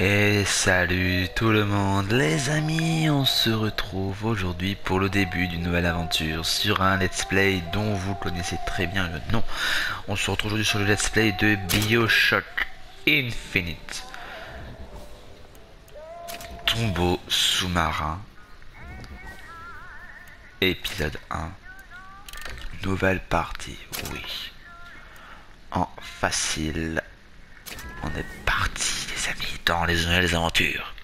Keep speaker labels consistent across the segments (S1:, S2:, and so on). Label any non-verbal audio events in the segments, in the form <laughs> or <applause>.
S1: Et salut tout le monde les amis, on se retrouve aujourd'hui pour le début d'une nouvelle aventure sur un let's play dont vous connaissez très bien le nom. On se retrouve aujourd'hui sur le let's play de Bioshock Infinite. Tombeau sous-marin. Épisode 1. Nouvelle partie, oui. En facile. On est parti dans les nouvelles aventures.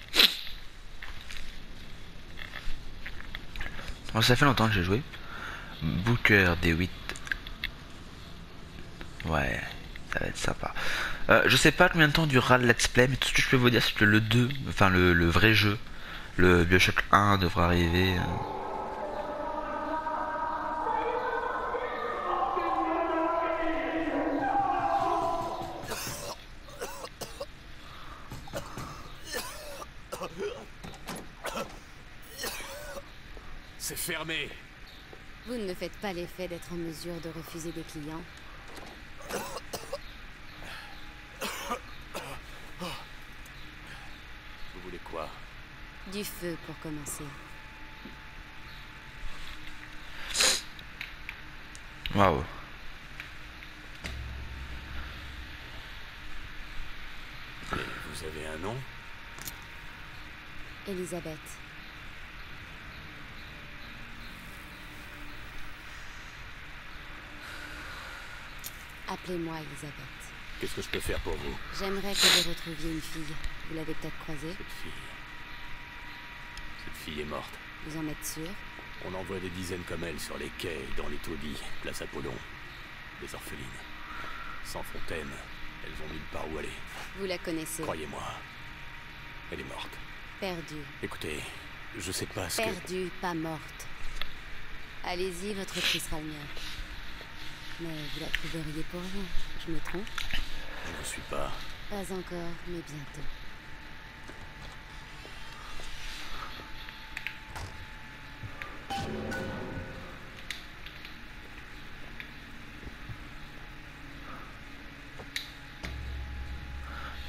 S1: Ça fait longtemps que j'ai joué. Booker D8. Ouais, ça va être sympa. Euh, je sais pas combien de temps durera le let's play, mais tout ce que je peux vous dire, c'est que le 2, enfin le, le vrai jeu, le Bioshock 1 devra arriver. euh,
S2: C'est fermé.
S3: Vous ne me faites pas l'effet d'être en mesure de refuser des clients.
S2: Vous voulez quoi?
S3: Du feu pour commencer.
S1: Waouh.
S2: Et vous avez un nom
S3: Elisabeth. Appelez-moi Elisabeth.
S2: Qu'est-ce que je peux faire pour vous?
S3: J'aimerais que vous retrouviez une fille. Vous l'avez peut-être croisée?
S2: Cette fille. Cette fille est morte.
S3: Vous en êtes sûr?
S2: On en voit des dizaines comme elle sur les quais, dans les taudis, place Apollon. Des orphelines. Sans fontaine. Elles ont nulle part où aller.
S3: Vous la connaissez?
S2: Croyez-moi. Elle est morte.
S3: Perdue.
S2: Écoutez, je sais pas ce que...
S3: Perdue, pas morte. Allez-y, votre prix sera le mien. Mais vous la trouveriez pour rien. Je me trompe
S2: Je ne suis pas...
S3: Pas encore, mais bientôt.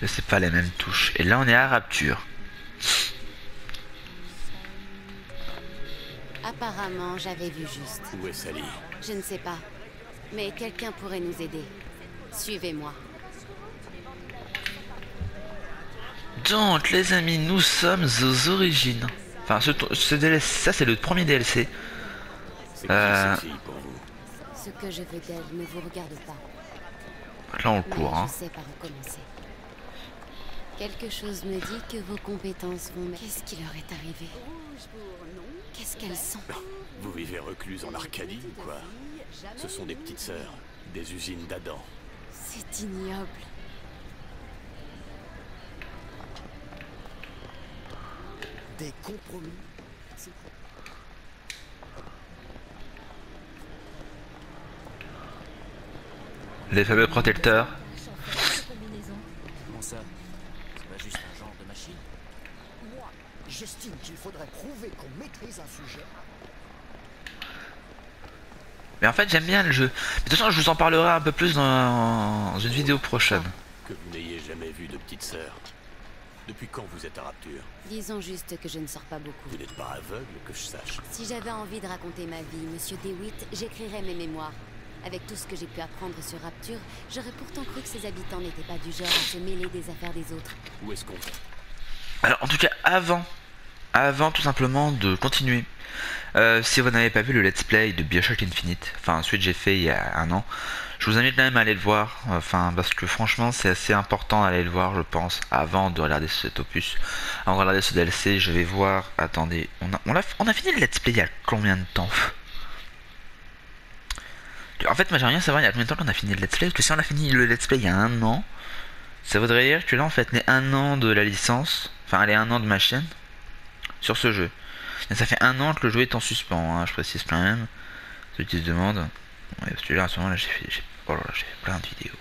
S1: Je sais pas les mêmes touches. Et là on est à Rapture.
S3: Apparemment, j'avais vu juste.
S2: Où est Sally?
S3: Je ne sais pas. Mais quelqu'un pourrait nous aider. Suivez-moi.
S1: Donc les amis, nous sommes aux origines. Enfin, ce, ce DLC, ça c'est le premier DLC. Euh.
S3: Ce que je veux d'elle ne vous regarde pas.
S1: Là on
S3: Mais
S1: court, hein.
S3: je sais par où commencer. Quelque chose me dit que vos compétences vont... Qu'est-ce qui leur est arrivé? Qu'est-ce qu'elles sont
S2: Vous vivez recluse en Arcadie ou quoi. Ce sont des petites sœurs, des usines d'Adam.
S3: C'est ignoble.
S4: Des compromis.
S1: Les fameux protecteurs.
S4: Comment ça? C'est pas juste un genre de machine? Moi, j'estime qu'il faudrait prouver qu'on maîtrise un sujet.
S1: Mais en fait j'aime bien le jeu. Mais de toute façon je vous en parlerai un peu plus dans, dans une vidéo prochaine.
S2: Que vous n'ayez jamais vu de petite sœur. Depuis quand vous êtes à Rapture
S3: Disons juste que je ne sors pas beaucoup.
S2: Vous n'êtes pas aveugle que je sache.
S3: Si j'avais envie de raconter ma vie, Monsieur DeWitt, j'écrirais mes mémoires. Avec tout ce que j'ai pu apprendre sur Rapture, j'aurais pourtant cru que ses habitants n'étaient pas du genre à se mêler des affaires des autres.
S2: Où est-ce qu'on va?
S1: Alors en tout cas avant, avant tout simplement de continuer, euh, si vous n'avez pas vu le let's play de Bioshock Infinite, enfin celui que j'ai fait il y a un an, je vous invite même à aller le voir, enfin parce que franchement c'est assez important d'aller le voir je pense, avant de regarder cet opus. Avant de regarder ce DLC, je vais voir, attendez, on a, on a, on a fini le let's play il y a combien de temps? En fait moi j'aimerais bien savoir il y a combien de temps qu'on a fini le let's play, parce que si on a fini le let's play il y a un an, ça voudrait dire que là en fait les un an de la licence, enfin les un an de ma chaîne, sur ce jeu. Et ça fait un an que le jeu est en suspens, hein, je précise quand même. Ceux qui se demandent. Ouais, parce que là, à ce moment-là, j'ai fait, oh là là, j'ai fait plein de vidéos.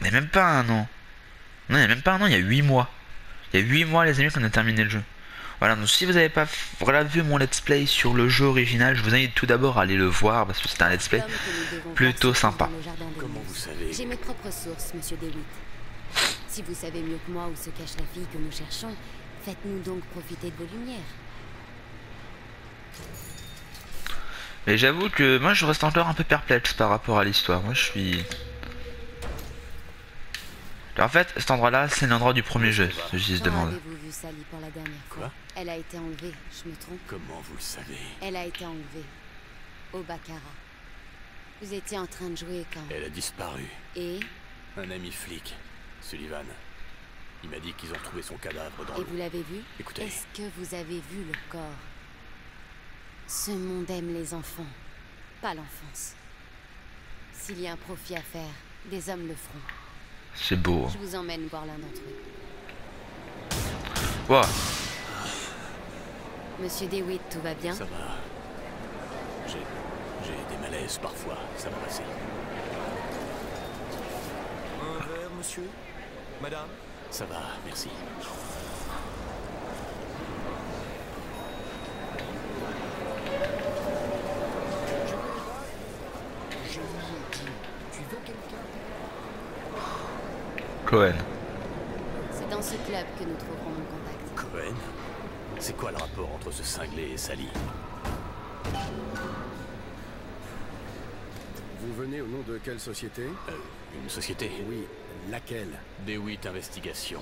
S1: Mais même pas un an. Non, il n'y a même pas un an, il y a 8 mois. Il y a 8 mois, les amis, qu'on a terminé le jeu. Voilà, donc si vous n'avez pas voilà, vu mon let's play sur le jeu original, je vous invite tout d'abord à aller le voir parce que c'est un let's play. Plutôt sympa.
S2: Comment vous savez
S3: J'ai mes propres sources, monsieur DeWitt. Si vous savez mieux que moi où se cache la fille que nous cherchons, faites-nous donc profiter de vos lumières.
S1: Mais j'avoue que moi je reste encore un peu perplexe par rapport à l'histoire. Moi je suis. En fait, cet endroit-là, c'est l'endroit du premier jeu, ce que je se demande.
S3: avez-vous vu Sally pour la dernière fois?
S2: Quoi
S3: Elle a été enlevée, je me trompe?
S2: Comment vous le savez?
S3: Elle a été enlevée. Au Baccarat. Vous étiez en train de jouer quand?
S2: Elle a disparu.
S3: Et?
S2: Un ami flic, Sullivan. Il m'a dit qu'ils ont trouvé son cadavre dans
S3: Et vous l'avez vu?
S2: Écoutez.
S3: Est-ce que vous avez vu le corps? Ce monde aime les enfants, pas l'enfance. S'il y a un profit à faire, des hommes le feront.
S1: C'est beau. hein.
S3: Je vous emmène voir l'un d'entre eux.
S1: Wow.
S3: Monsieur DeWitt, tout va bien?
S2: Ça va. J'ai. J'ai des malaises parfois. Ça va passer.
S4: Un verre, monsieur? Madame?
S2: Ça va, merci.
S4: Je lui ai dit, tu veux quelqu'un?
S1: Cohen.
S3: C'est dans ce club que nous trouverons mon contact.
S2: Cohen C'est quoi le rapport entre ce cinglé et Sally
S5: Vous venez au nom de quelle société
S2: Euh, une société
S5: Oui, laquelle
S2: D8 Investigation.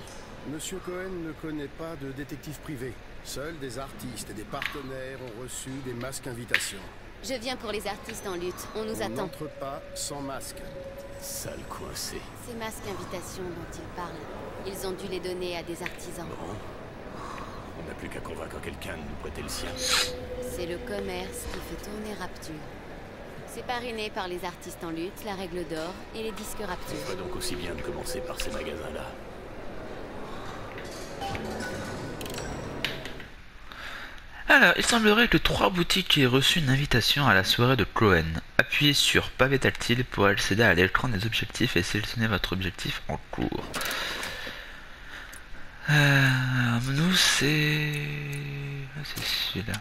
S5: Monsieur Cohen ne connaît pas de détective privé. Seuls des artistes et des partenaires ont reçu des masques invitations.
S3: Je viens pour les artistes en lutte. On nous
S5: On
S3: attend.
S5: n'entre pas sans masque.
S2: Sale coincé.
S3: Ces masques invitations dont ils parlent, ils ont dû les donner à des artisans.
S2: Bon. On n'a plus qu'à convaincre quelqu'un de nous prêter le sien.
S3: C'est le commerce qui fait tourner Rapture. C'est parrainé par les artistes en lutte, la règle d'or et les disques
S2: Ce
S3: Rapture.
S2: serait donc aussi bien de commencer par ces magasins-là.
S1: Alors, il semblerait que trois boutiques aient reçu une invitation à la soirée de Cohen. Appuyez sur pavé tactile pour accéder à l'écran des objectifs et sélectionnez votre objectif en cours. Euh, nous, c'est... ah, C'est celui-là.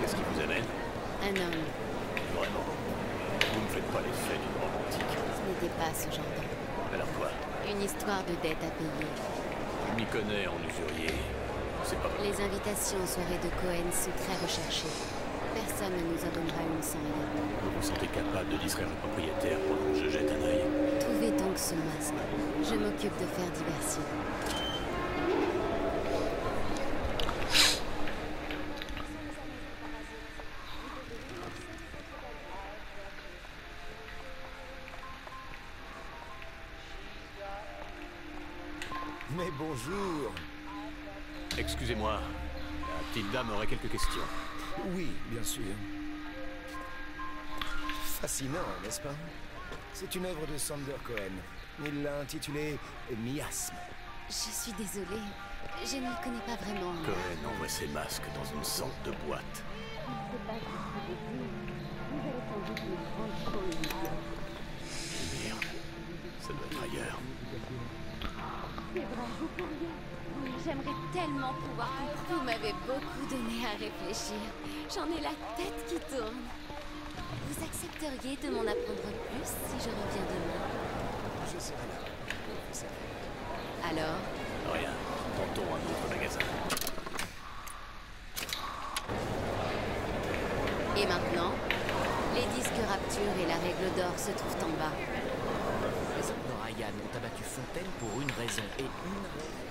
S2: Qu'est-ce qui vous amène?
S3: Un homme,
S2: Vraiment? Vous ne faites pas l'effet d'une romantique.
S3: ce n'était pas ce genre d'homme. Une histoire de dette à payer.
S2: Je m'y connais en usurier. C'est pas vrai.
S3: Les invitations aux soirées de Cohen sont très recherchées. Personne ne nous en donnera une sans rien.
S2: Vous vous sentez capable de distraire le propriétaire pendant que je jette un œil?
S3: Trouvez donc ce masque. Je m'occupe de faire diversion.
S2: La petite dame aurait quelques questions.
S4: Oui, bien sûr. Fascinant, n'est-ce pas? C'est une œuvre de Sander Cohen. Il l'a intitulée Miasme.
S3: Je suis désolée. Je ne le connais pas vraiment.
S2: Cohen envoie ses masques dans une sorte de boîte. Merde. Ça doit être ailleurs.
S3: J'aimerais tellement pouvoir comprendre. Vous m'avez beaucoup donné à réfléchir. J'en ai la tête qui tourne. Vous accepteriez de m'en apprendre plus si je reviens demain?
S4: Je serai là.
S3: Alors,
S2: Rien. Tentons un autre magasin.
S3: et maintenant? Les disques Rapture et la règle d'or se trouvent en bas.
S6: Les hommes de Ryan ont abattu Fontaine pour une raison et une raison.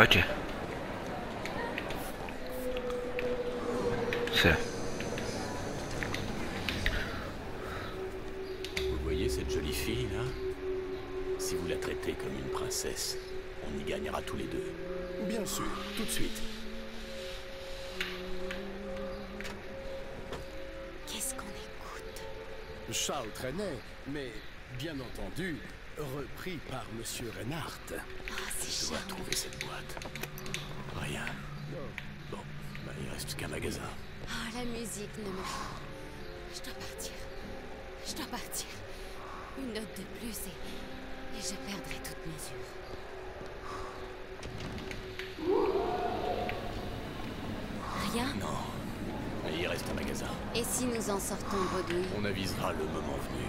S1: Ok. C'est là.
S2: Vous voyez cette jolie fille là? Si vous la traitez comme une princesse, on y gagnera tous les deux.
S5: Bien sûr.
S2: Tout de suite.
S3: Qu'est-ce qu'on écoute?
S5: Charles Trenet, mais bien entendu, repris par Monsieur Reinhardt.
S2: Je dois trouver cette boîte. Rien. Bon, bah, il reste qu'un magasin.
S3: Ah, la musique ne me... Je dois partir. Je dois partir. Une note de plus et... Et je perdrai toute mesure. bien
S2: Non. Mais il reste un magasin.
S3: Et si nous en sortons bredouille
S2: On avisera le moment venu.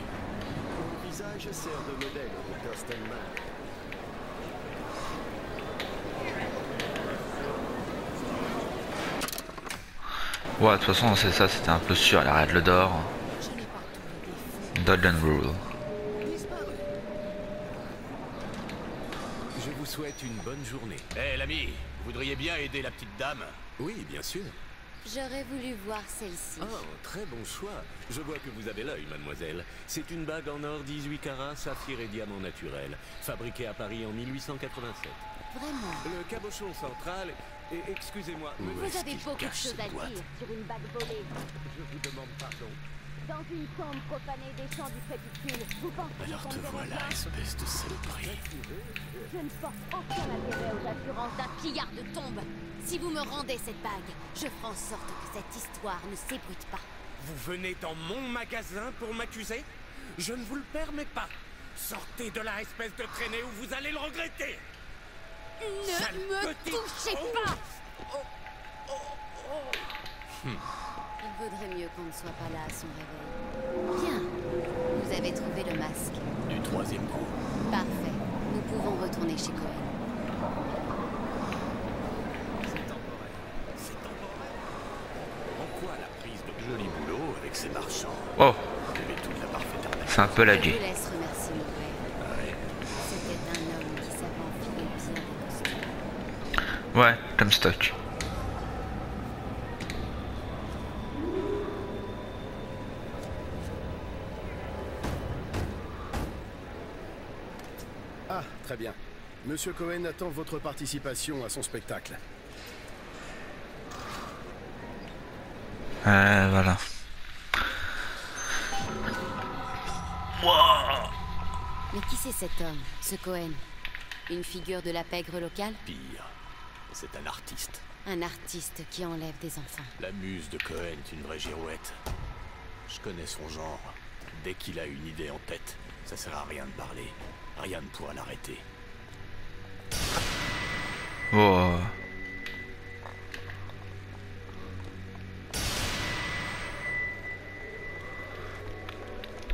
S5: Mon visage sert de modèle au Dustin
S1: Ouais, de toute façon, c'est ça, c'était un peu sûr. Elle arrête le d'or. Golden Rule.
S2: Je vous souhaite une bonne journée. Eh l'ami, vous voudriez bien aider la petite dame
S7: Oui, bien sûr.
S3: J'aurais voulu voir celle-ci.
S7: Oh, très bon choix. Je vois que vous avez l'œil, mademoiselle. C'est une bague en or 18 carats, saphir et diamant naturel, fabriquée à Paris en 1887.
S3: Vraiment.
S7: Le cabochon central excusez-moi,
S3: Vous avez beaucoup de choses à dire sur une bague volée.
S7: je vous demande pardon.
S3: Dans une tombe profanée des champs du crépuscule, vous pensez
S2: Alors te voilà, espèce de saloperie.
S3: Je ne porte aucun intérêt aux assurances d'un pillard de tombe. Si vous me rendez cette bague, je ferai en sorte que cette histoire ne s'ébruite pas.
S8: Vous venez dans mon magasin pour m'accuser? Je ne vous le permets pas. Sortez de là, espèce de traînée, ou vous allez le regretter.
S3: Ne
S8: Sale
S3: me touchez pas qu'on ne soit pas là à son réveil. Bien. Vous avez trouvé le masque.
S2: Du troisième coup.
S3: Parfait. Nous pouvons retourner chez Cohen.
S7: C'est temporaire. C'est temporaire. En quoi la prise de
S2: Joli boulot avec ces marchands.
S1: Oh, c'est un peu la
S3: père.
S2: Ouais.
S3: C'était un homme qui savait enfiler bien des costumes.
S1: Ouais, comme stock.
S5: Ah, très bien. Monsieur Cohen attend votre participation à son spectacle.
S1: Euh, voilà.
S3: Mais qui c'est cet homme, ce Cohen? Une figure de la pègre locale?
S2: Pire. C'est un artiste.
S3: Un artiste qui enlève des enfants.
S2: La muse de Cohen est une vraie girouette. Je connais son genre. Dès qu'il a une idée en tête, ça sert à rien de parler. Rien ne pourra l'arrêter.
S1: Oh.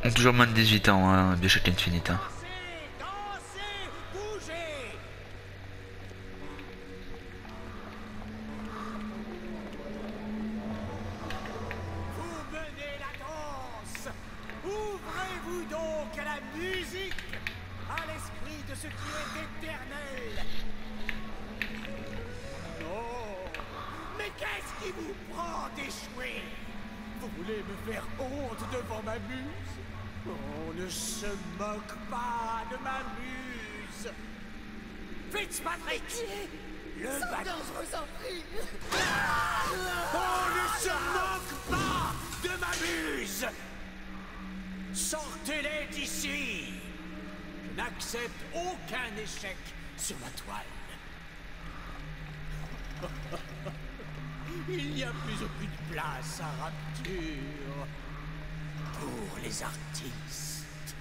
S1: On toujours moins de 18 ans, hein, Bioshock Infinite. Hein.
S8: N'accepte aucun échec sur ma toile. Il n'y a plus aucune place à rapture pour les artistes.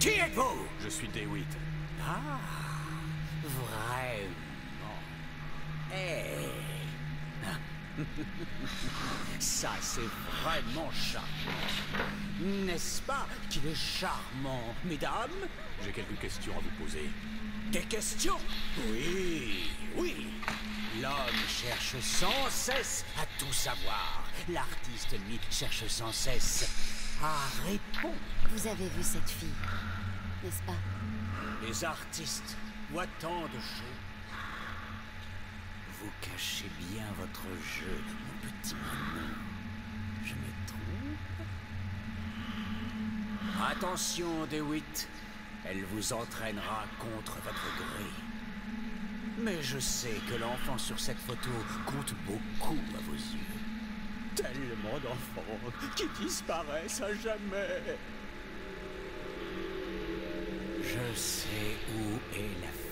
S8: Qui êtes-vous?
S2: Je suis DeWitt.
S8: Ah, vraiment. Eh. <laughs> Ça, c'est vraiment charmant. N'est-ce pas qu'il est charmant, mesdames?
S2: J'ai quelques questions à vous poser.
S8: Des questions? Oui, oui. L'homme cherche sans cesse à tout savoir. L'artiste, lui, cherche sans cesse à répondre.
S3: Vous avez vu cette fille, n'est-ce pas?
S8: Les artistes voient tant de choses. Cachez bien votre jeu, mon petit Manon. Je me trompe? Attention, DeWitt. Elle vous entraînera contre votre gré. Mais je sais que l'enfant sur cette photo compte beaucoup à vos yeux. Tellement d'enfants qui disparaissent à jamais. Je sais où est la fille.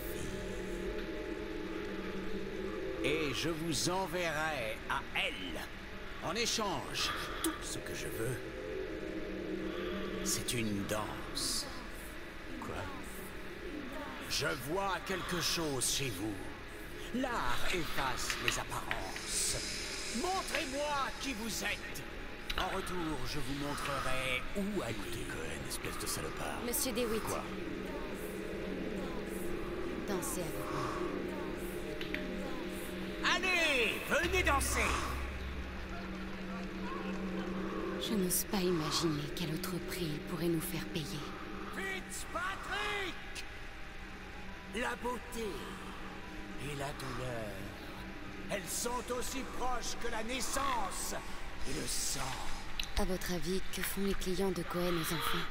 S8: Et je vous enverrai à elle. En échange, tout ce que je veux, c'est une danse.
S2: Quoi?
S8: Je vois quelque chose chez vous. L'art efface les apparences. Montrez-moi qui vous êtes. En retour, je vous montrerai où aller.
S2: Cohen, espèce de salopard.
S3: Monsieur DeWitt.
S2: Quoi?
S3: Dansez avec moi.
S8: Allez, venez danser.
S3: Je n'ose pas imaginer quel autre prix il pourrait nous faire payer.
S8: Fitzpatrick La beauté et la douleur, elles sont aussi proches que la naissance et le sang.
S3: À votre avis, que font les clients de Cohen aux enfants?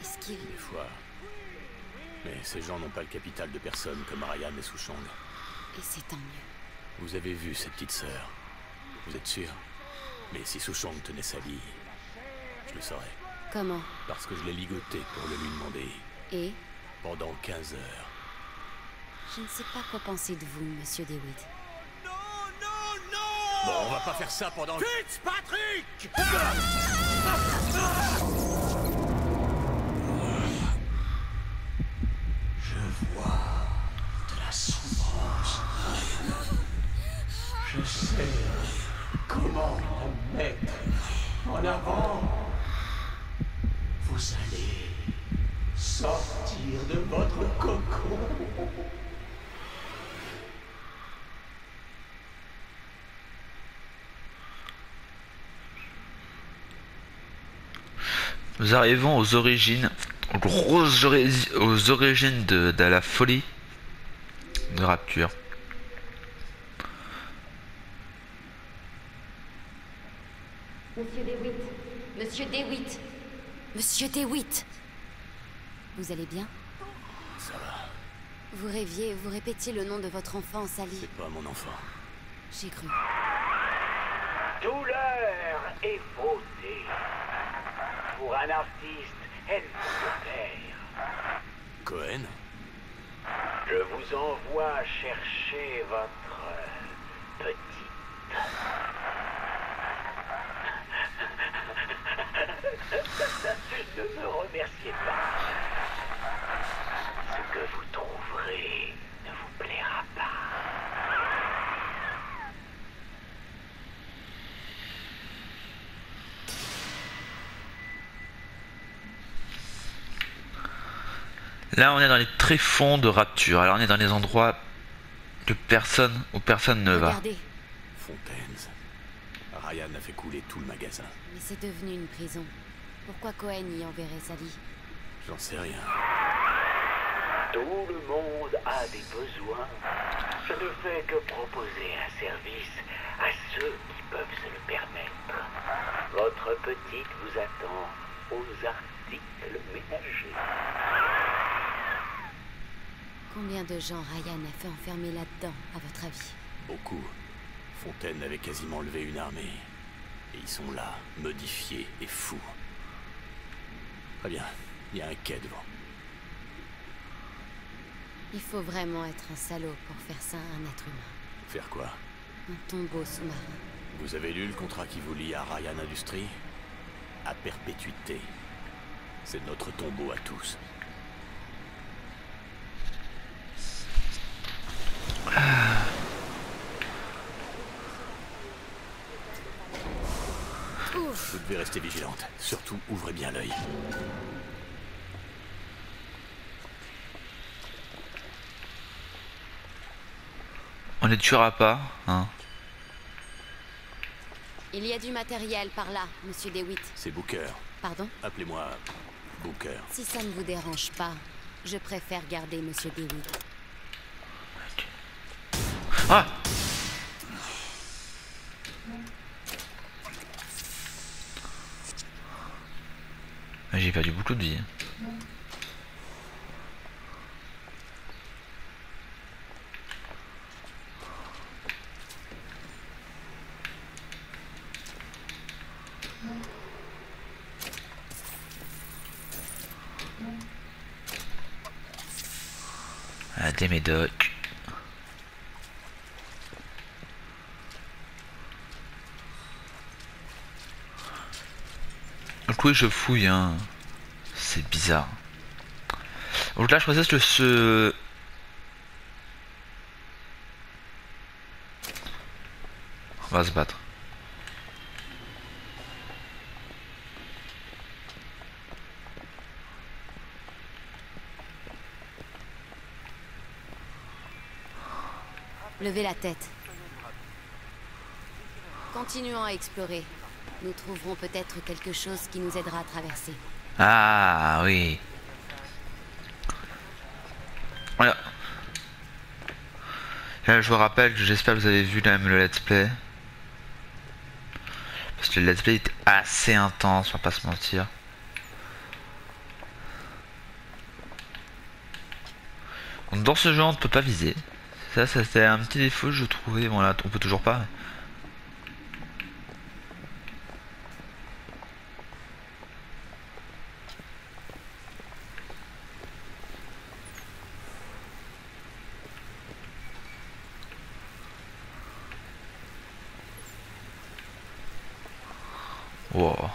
S3: Est-ce qu'ils...
S2: Des fois. Mais ces gens n'ont pas le capital de personne comme Ryan et Souchong.
S3: Et c'est tant mieux.
S2: Vous avez vu cette petite sœur Vous êtes sûr? Mais si Souchong tenait sa vie, je le saurais.
S3: Comment?
S2: Parce que je l'ai ligoté pour le lui demander.
S3: Et?
S2: Pendant 15 heures.
S3: Je ne sais pas quoi penser de vous, monsieur DeWitt.
S8: Non, non, non
S2: Bon, on va pas faire ça pendant...
S8: Fitzpatrick
S9: Je vois de la souffrance. Je sais comment la mettre en avant. Vous allez sortir de votre cocon.
S1: Nous arrivons aux origines, aux grosses aux origines de, de la folie de Rapture.
S3: Monsieur DeWitt Monsieur DeWitt Monsieur DeWitt Vous allez bien?
S2: Ça va.
S3: Vous rêviez, vous répétiez le nom de votre enfant, Sally.
S2: C'est pas mon enfant.
S3: J'ai cru.
S4: Douleur et beauté. Pour un artiste, elle se perd.
S2: Cohen?
S4: Je vous envoie chercher votre petite. ne me remerciez pas. Ce que vous trouverez ne vous plaira pas.
S1: Là, on est dans les tréfonds de Rapture. Alors, on est dans les endroits que personne où personne ne va.
S3: Regardez,
S2: Fontaines. Ryan a fait couler tout le magasin.
S3: mais c'est devenu une prison. Pourquoi Cohen y enverrait Sally?
S2: J'en sais rien.
S4: Tout le monde a des besoins. Je ne fais que proposer un service à ceux qui peuvent se le permettre. Votre petite vous attend aux articles ménagers.
S3: Combien de gens Ryan a fait enfermer là-dedans, à votre avis
S2: Beaucoup. Fontaine avait quasiment levé une armée. Et ils sont là, modifiés et fous. Très bien, il y a un quai devant.
S3: Il faut vraiment être un salaud pour faire ça à un être humain.
S2: Faire quoi
S3: Un tombeau sous-marin.
S2: Vous avez lu le contrat qui vous lie à Ryan Industries? À perpétuité. C'est notre tombeau à tous. Vous devez rester vigilante. Surtout, ouvrez bien l'œil.
S1: On les tuera pas, hein.
S3: Il y a du matériel par là, monsieur DeWitt.
S2: C'est Booker.
S3: Pardon?
S2: Appelez-moi Booker.
S3: Si ça ne vous dérange pas, je préfère garder monsieur DeWitt.
S1: Ah Ah, J'ai perdu beaucoup de vie. Ah, des. je fouille. Hein. C'est bizarre. Donc là, je procède que ce... On va se battre.
S3: Levez la tête. Continuons à explorer. Nous trouverons peut-être quelque chose qui nous aidera à traverser.
S1: Ah oui. Voilà. Là, je vous rappelle que j'espère que vous avez vu même le let's play. Parce que le let's play est assez intense, on va pas se mentir. Dans ce jeu, on ne peut pas viser. Ça, ça c'était un petit défaut, je trouvais. Bon, là, on peut toujours pas Wow.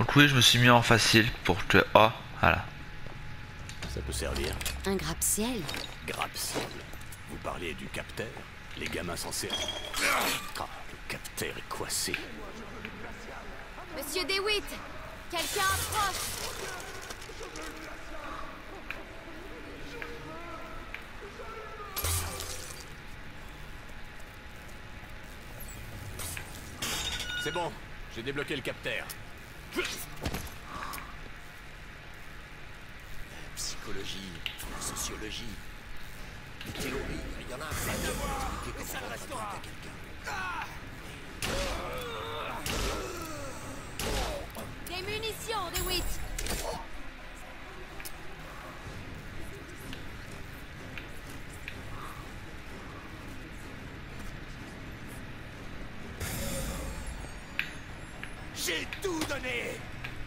S1: Donc oui, je me suis mis en facile pour que... Oh, voilà.
S2: Ça peut servir.
S3: Un grappe-ciel
S2: Grappe-ciel. Vous parliez du capteur Les gamins s'en servent. Ah, le capteur est coincé.
S3: Monsieur DeWitt Quelqu'un approche
S2: C'est bon, j'ai débloqué le capteur.
S6: Psychologie, sociologie, théorie, il y en a un. Mais ça reste à quelqu'un.
S3: Des munitions, des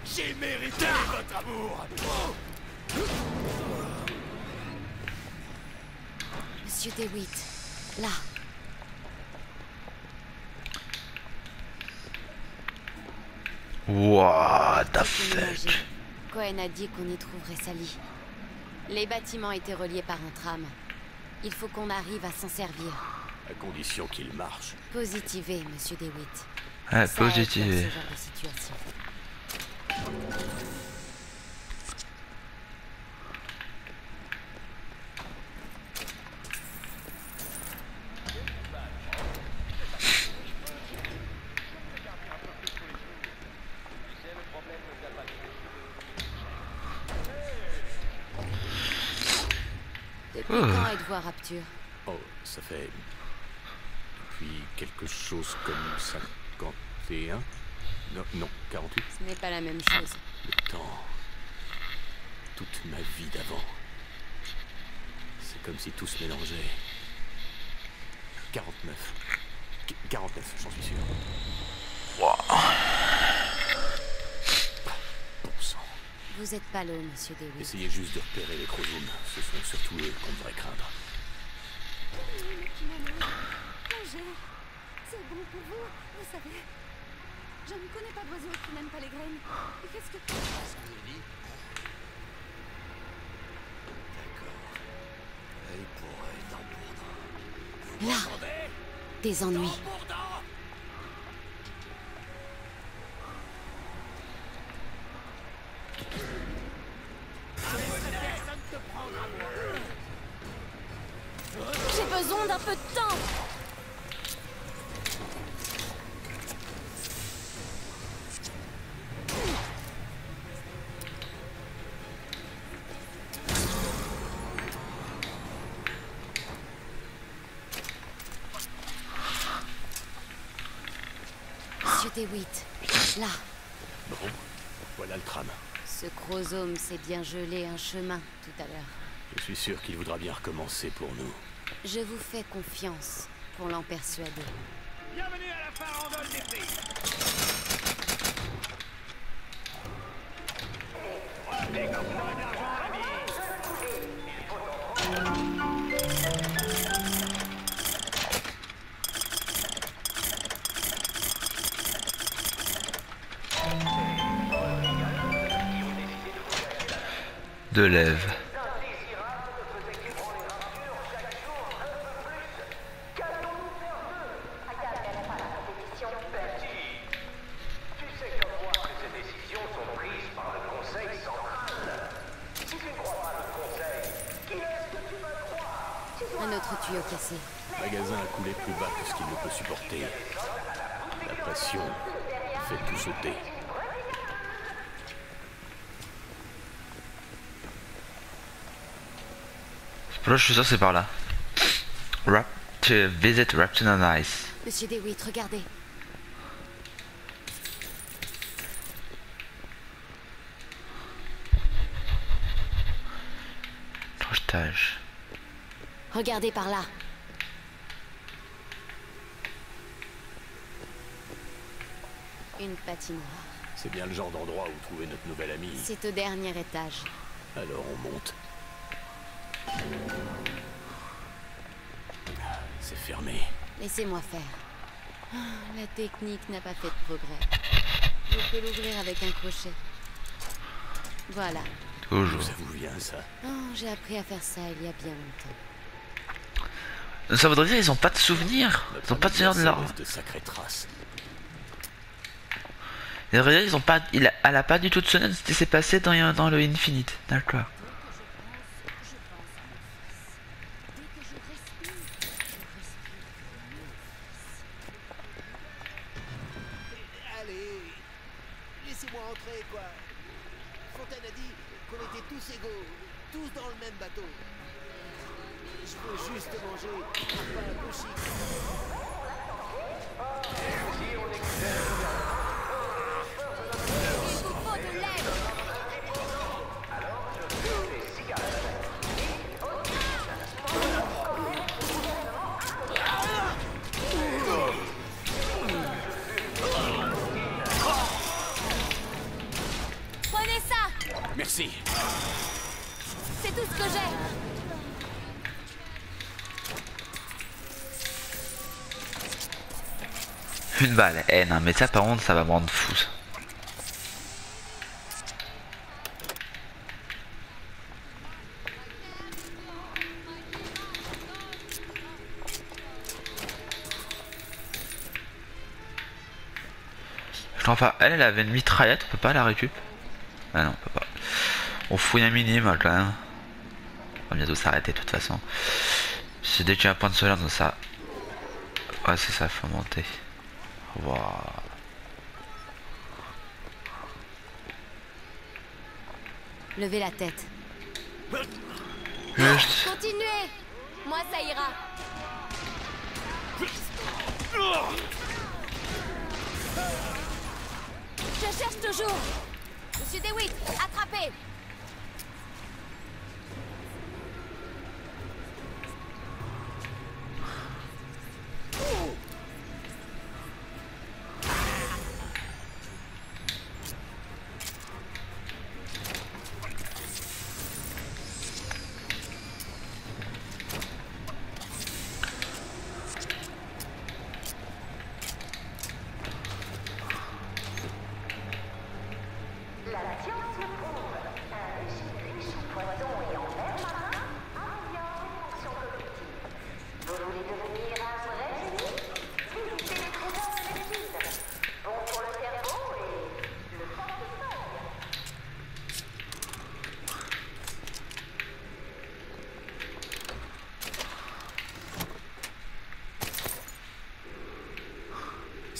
S8: J'ai mérité votre amour
S3: Monsieur DeWitt, là.
S1: What the fuck?
S3: Cohen a dit qu'on y trouverait Sally. Les bâtiments étaient reliés par un tram. Il faut qu'on arrive à s'en servir.
S2: À condition qu'il marche.
S3: Positiver, monsieur DeWitt. Ah, Positiver. Rapture
S2: Oh, ça fait. Depuis quelque chose comme 51 Non, non, 48
S3: Ce n'est pas la même chose.
S2: Le temps. Toute ma vie d'avant. C'est comme si tout se mélangeait. 49. Qu- 49, j'en suis sûr. Bon sang.
S3: Vous êtes pas l'eau, monsieur DeWitt.
S2: Essayez juste de repérer les chromosomes. Ce sont surtout eux qu'on devrait craindre.
S3: C'est bon pour vous, vous savez. Je ne connais pas d'oiseau qui n'aime pas les graines. Et qu'est-ce que...
S6: Œil pour œil, dent pour dent.
S3: Là Des ennuis. Chromosome s'est bien gelé un chemin tout à l'heure.
S2: Je suis sûr qu'il voudra bien recommencer pour nous.
S3: Je vous fais confiance pour l'en persuader.
S8: Bienvenue à la farandole des prix
S1: De lève.
S3: notre tuyau cassé.
S2: Le magasin a coulé plus bas que ce qu'il ne peut supporter. La pression fait tout sauter.
S1: Pour là, je suis sûr que c'est par là. Rap to visit Rapton on Ice.
S3: Monsieur DeWitt, regardez.
S1: Projetage.
S3: Regardez par là. Une patinoire.
S2: C'est bien le genre d'endroit où trouver notre nouvelle amie.
S3: C'est au dernier étage.
S2: Alors on monte. C'est fermé.
S3: Laissez-moi faire. Ah, La technique n'a pas fait de progrès. Je peux l'ouvrir avec un crochet. Voilà.
S1: Toujours.
S2: Ça vous vient ça
S3: Oh, j'ai appris à faire ça il y a bien longtemps.
S1: Ça voudrait dire qu'ils ont pas de souvenirs. Ils ont pas de souvenirs de leur.
S2: de sacrées traces.
S1: Qu'ils ont pas. Il a... Elle a pas du tout de souvenir de ce qui s'est passé dans, dans le Infinite. D'accord.
S6: Allez, quoi. Fontaine a dit qu'on était tous égaux, tous dans le même bateau. Je veux juste manger un peu.
S1: Une balle. Eh non, mais ça par contre, ça va me rendre fou. ça. Enfin, elle, elle avait une mitraillette, on peut pas la récup? Ah non, on peut pas. On fouille un minimum quand même. On va bientôt s'arrêter de toute façon. C'est dès qu'il y a un point de soleil dans ça. Ouais, c'est ça, faut monter.
S3: Levez la tête. Continuez Moi, ça ira. Je cherche toujours. Monsieur DeWitt, attrapez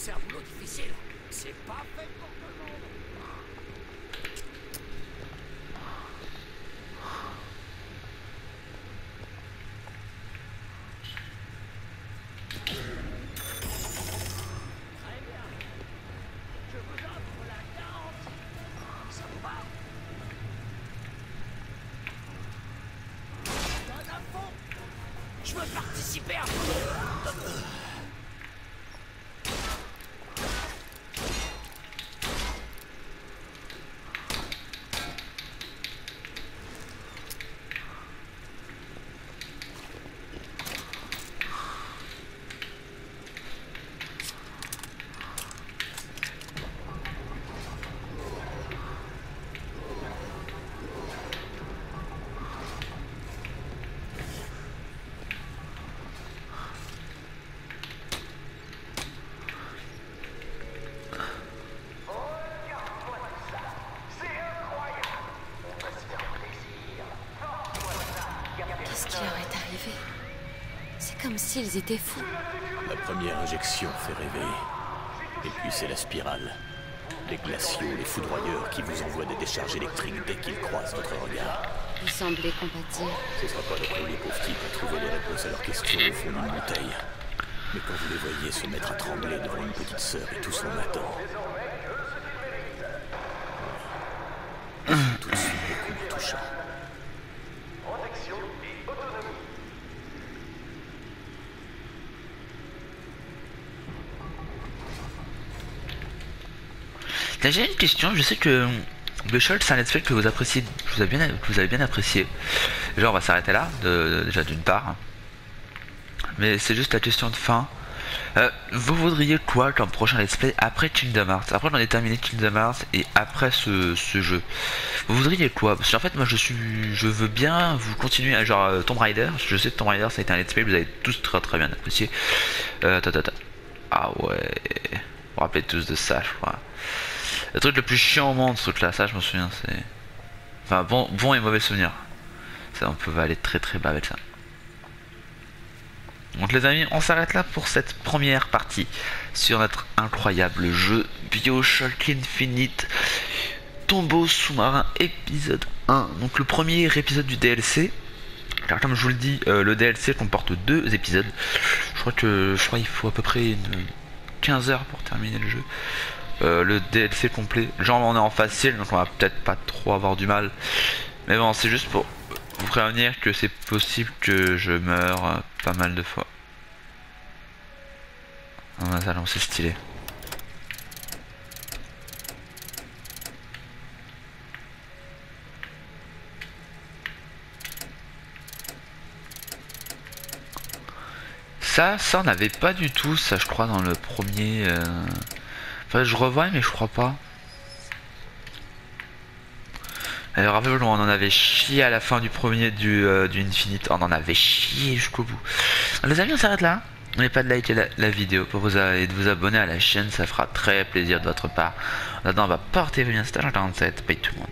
S8: C'est un boulot difficile. C'est pas fait pour tout le monde. Très bien. Je vous offre la garantie. Ça vous va Donne à fond. Je veux participer à
S3: Qu'est-ce qui leur est arrivé C'est comme s'ils étaient fous.
S2: La première injection fait rêver. Et puis c'est la spirale. Les glaciaux, les foudroyeurs qui vous envoient des décharges électriques dès qu'ils croisent votre regard.
S3: Vous semblez compatir.
S2: Ce sera pas le premier pauvre type à trouver les réponses à leurs questions au fond d'une bouteille. Mais quand vous les voyez se mettre à trembler devant une petite sœur et tous en attend. Tout de suite beaucoup touchant.
S1: Tiens, J'ai une question, je sais que Bechol, c'est un let's play que vous appréciez, que vous avez bien, apprécié. Déjà, on va s'arrêter là, déjà d'une part. Mais c'est juste la question de fin. Euh, vous voudriez quoi comme prochain let's play après Kingdom Hearts? Après j'en ai terminé Kingdom Hearts et après ce, jeu. Vous voudriez quoi? Parce qu'en fait moi je suis je veux bien vous continuer à genre euh, Tomb Raider. Je sais que Tomb Raider ça a été un let's play, vous avez tous très très bien apprécié. Euh. Ah ouais. Vous vous rappelez tous de ça je crois. Le truc le plus chiant au monde ce truc là, ça je me souviens c'est. Enfin bon, bon et mauvais souvenir. Ça on peut aller très très bas avec ça. Donc les amis, on s'arrête là pour cette première partie sur notre incroyable jeu Bioshock Infinite Tombeau sous-marin épisode 1. Donc le premier épisode du DLC. Car comme je vous le dis, euh, le DLC comporte deux épisodes. Je crois que je crois qu'il faut à peu près une 15 heures pour terminer le jeu. Euh, le DLC complet. Genre on est en facile, donc on va peut-être pas trop avoir du mal. Mais bon, c'est juste pour vous prévenir que c'est possible que je meure euh, pas mal de fois. Ah, ça, c'est stylé. Ça, ça on n'avait pas du tout, ça je crois dans le premier. euh, Enfin, je revois, mais je crois pas. Alors, rappelez-vous, on en avait chié à la fin du premier du, euh, du Infinite. On en avait chié jusqu'au bout. Les amis, on s'arrête là. N'oubliez pas de liker la, vidéo a- et de vous abonner à la chaîne, ça fera très plaisir de votre part. Là-dedans, on va porter bien en 47. Bye tout le monde.